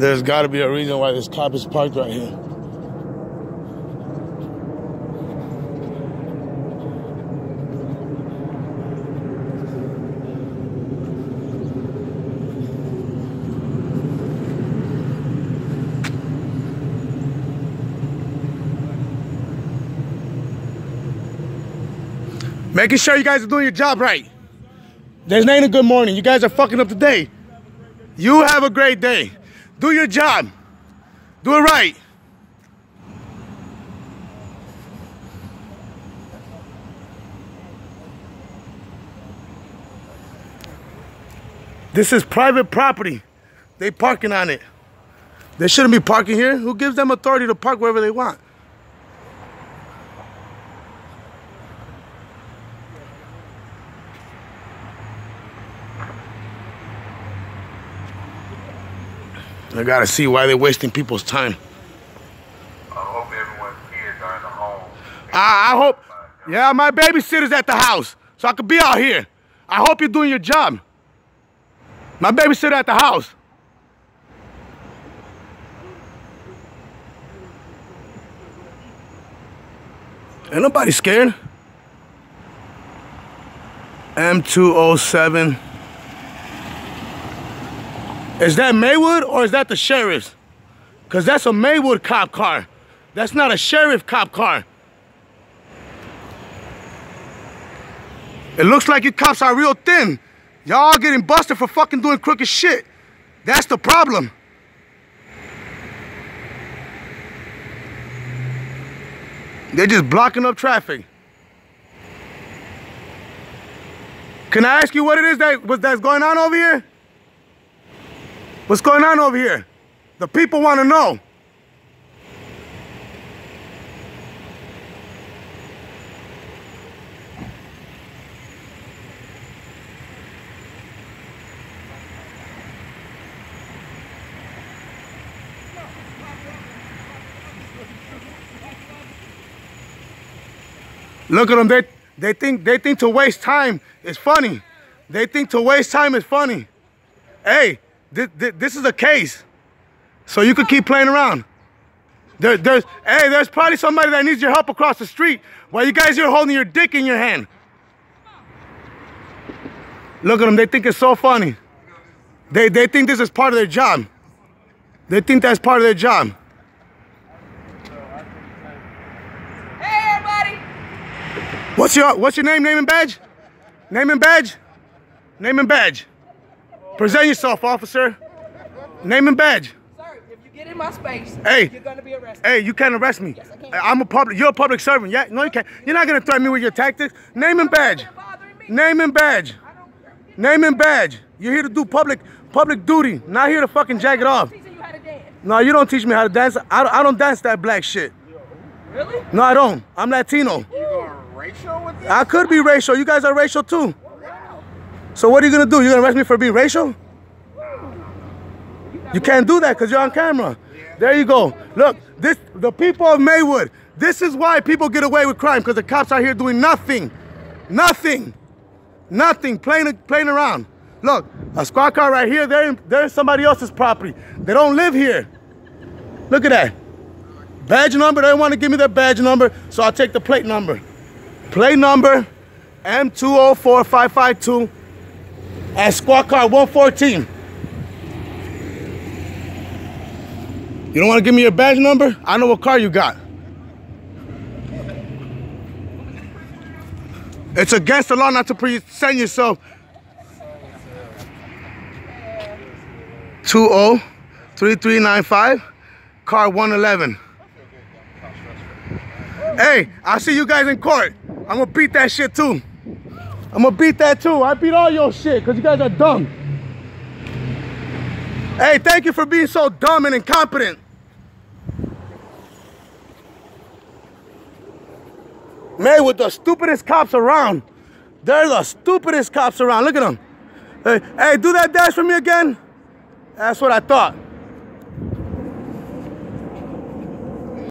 There's got to be a reason why this cop is parked right here. Making sure you guys are doing your job right. There's ain't a good morning. You guys are fucking up the day. You have a great day. Do your job. Do it right. This is private property. They parking on it. They shouldn't be parking here. Who gives them authority to park wherever they want? I gotta see why they're wasting people's time. I hope everyone's kids are in the home. I, I hope, yeah, my babysitter's at the house, so I could be out here. I hope you're doing your job. My babysitter at the house. Ain't nobody scared. M207. Is that Maywood or is that the sheriff's? Because that's a Maywood cop car. That's not a sheriff cop car. It looks like you cops are real thin. Y'all getting busted for fucking doing crooked shit. That's the problem. They're just blocking up traffic. Can I ask you what it is that that's going on over here? What's going on over here? The people want to know. Look at them. They they think they think to waste time is funny. They think to waste time is funny. Hey, this, this is a case. So you could keep playing around. There, there's, hey, there's probably somebody that needs your help across the street while you guys are holding your dick in your hand. Look at them, they think it's so funny. They, they think this is part of their job. They think that's part of their job. Hey, everybody! What's your, what's your name, name and badge? Name and badge? Name and badge. Present yourself, officer. Name and badge. Sir, if you get in my space, Hey. you're gonna be arrested. Hey, you can't arrest me. Yes, I can. I'm a public. You're a public servant. Yeah, no, you can't. You're not gonna threaten me with your tactics. Name and badge. You're bothering me. Name and badge. Name and badge. You're here to do public public duty. Not here to fucking jack it off. teaching you how to dance. No, you don't teach me how to dance. I don't, I don't dance that black shit. Really? No, I don't. I'm Latino. You going racial with this? I could be racial. You guys are racial too. So what are you gonna do? You gonna arrest me for being racial? You can't do that because you're on camera. There you go. Look, this the people of Maywood. This is why people get away with crime because the cops are here doing nothing, nothing, nothing, playing playing around. Look, a squad car right here. They're in, they're somebody else's property. They don't live here. Look at that. Badge number. They want to give me their badge number, so I'll take the plate number. Plate number M204552 and squad car 114. You don't want to give me your badge number? I know what car you got. It's against the law not to present yourself. 203395, car 111. Hey, I'll see you guys in court. I'm gonna beat that shit too. I'm gonna beat that too. I beat all your shit because you guys are dumb. Hey, thank you for being so dumb and incompetent. Man, with the stupidest cops around. They're the stupidest cops around. Look at them. Hey, hey, do that dash for me again. That's what I thought.